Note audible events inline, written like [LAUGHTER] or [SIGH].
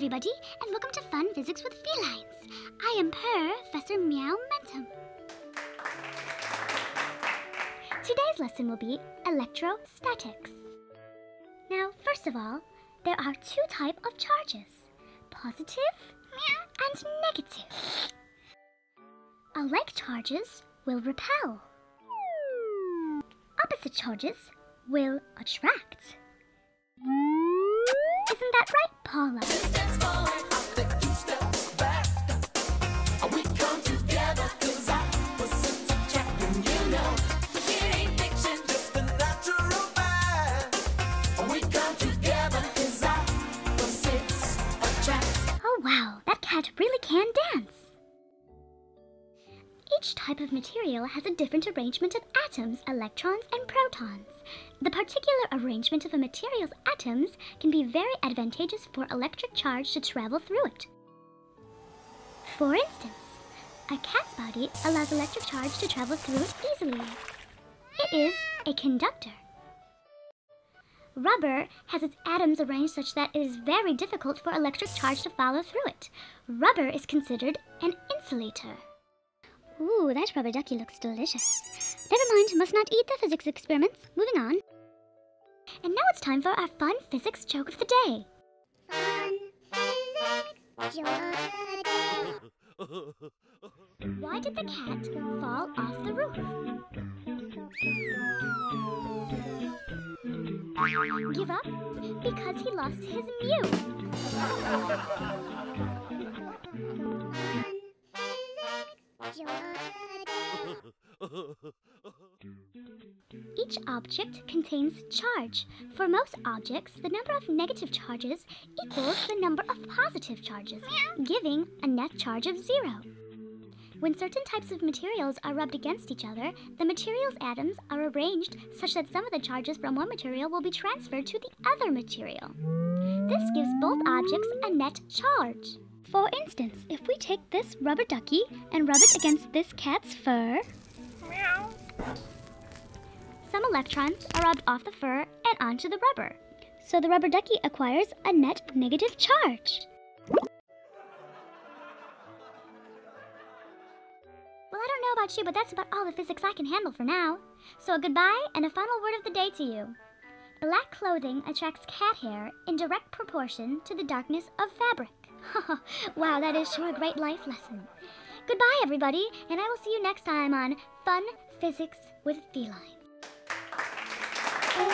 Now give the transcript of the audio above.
everybody, and welcome to Phun Physics with Phelines. I am Professor Meow Mentum. Today's lesson will be electrostatics. Now, first of all, there are two types of charges, positive and negative. Alike charges will repel. Opposite charges will attract. Isn't that right, Paula? Each type of material has a different arrangement of atoms, electrons, and protons. The particular arrangement of a material's atoms can be very advantageous for electric charge to travel through it. For instance, a cat's body allows electric charge to travel through it easily. It is a conductor. Rubber has its atoms arranged such that it is very difficult for electric charge to follow through it. Rubber is considered an insulator. Ooh, that rubber ducky looks delicious. Never mind, must not eat the physics experiments. Moving on. And now it's time for our fun physics joke of the day. Fun physics joke of the day. Why did the cat fall off the roof? Give up? Because he lost his mew. [LAUGHS] Each object contains charge. For most objects, the number of negative charges equals the number of positive charges, giving a net charge of zero. When certain types of materials are rubbed against each other, the material's atoms are arranged such that some of the charges from one material will be transferred to the other material. This gives both objects a net charge. For instance, if we take this rubber ducky and rub it against this cat's fur, some electrons are rubbed off the fur and onto the rubber. So the rubber ducky acquires a net negative charge. Well, I don't know about you, but that's about all the physics I can handle for now. So a goodbye and a final word of the day to you. Black clothing attracts cat hair in direct proportion to the darkness of fabric. [LAUGHS] wow, that is sure a great life lesson. Goodbye, everybody, and I will see you next time on Phun Physics with Pheline. Fun